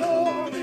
Lord,